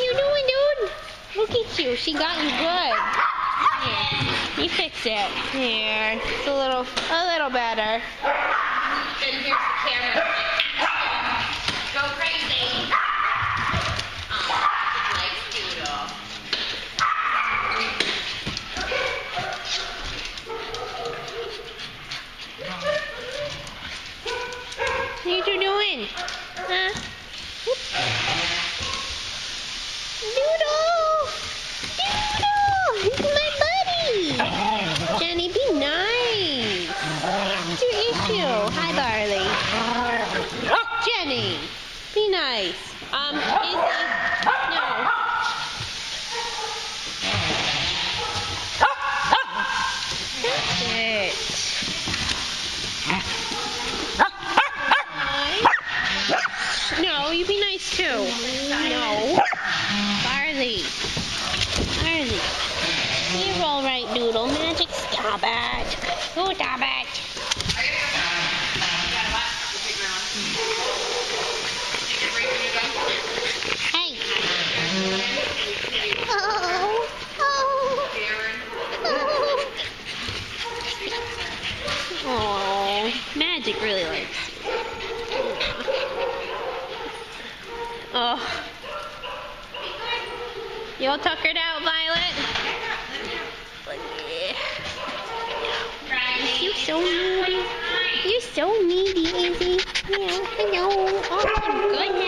you doing, dude? Look at you. She got you good. Here, you fix it. Here, it's a little, a little better. Then here's the camera. Go crazy. Oh, like doodle. What you doing? Huh? Whoop. Doodle! Doodle! He's my buddy! Jenny, be nice! What's your issue? Hi, Barley. Jenny, be nice. Um, Izzy, no. That's it. No, you be nice too. No. Barley. Magic really likes you. Oh. You all tuckered out, Violet? You're so needy. You're so needy, Izzy. Yeah, hello. Oh my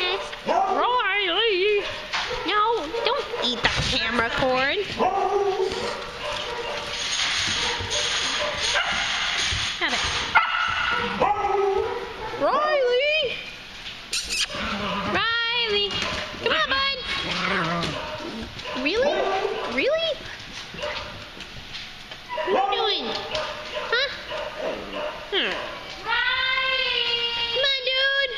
Really? Really? What are you doing? Huh? Hmm. Come on, dude.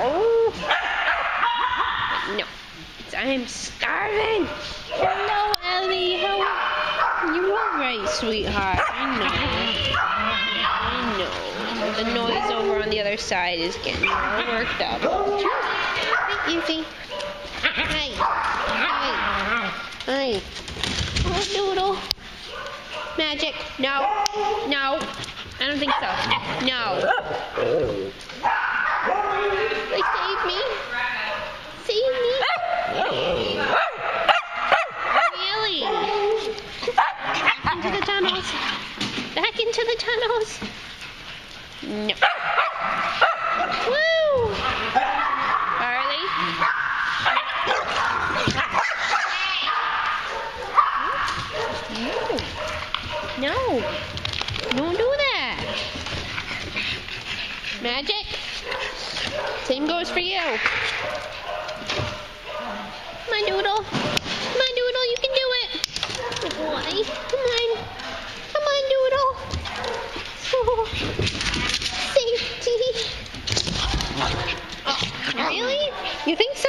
Oh. No. I'm starving. Hello, Ellie. How? You're all right, sweetheart. I know. I know. The noise over on the other side is getting all worked up. Easy. Hi. Hi. Hi. Oh, Doodle. Magic. No. No. I don't think so. No. Like, save me. Save me. Really? Back into the tunnels. Back into the tunnels. No. Woo! Barley? No. No. Don't do that. Magic. Same goes for you. Doodle. Come on, Doodle. You can do it. Good boy. Come on. Come on, Doodle. Oh. Safety. Really? You think so?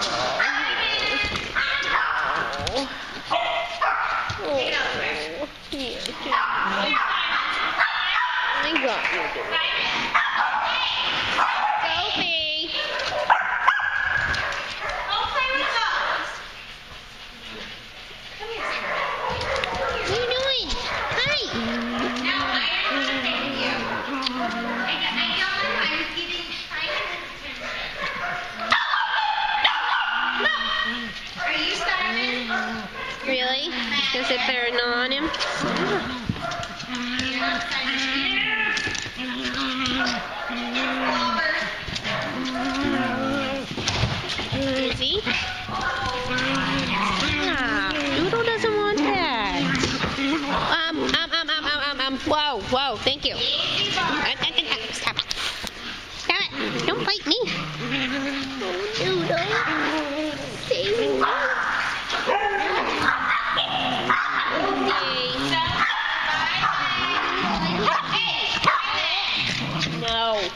Oh, here, oh, here. I oh, got you, dude. Is it there on him? Easy. Ah, Doodle doesn't want. Um, um, um, um, um, um, um, whoa, whoa, thank you. Stop it. Stop it. Don't bite me. No.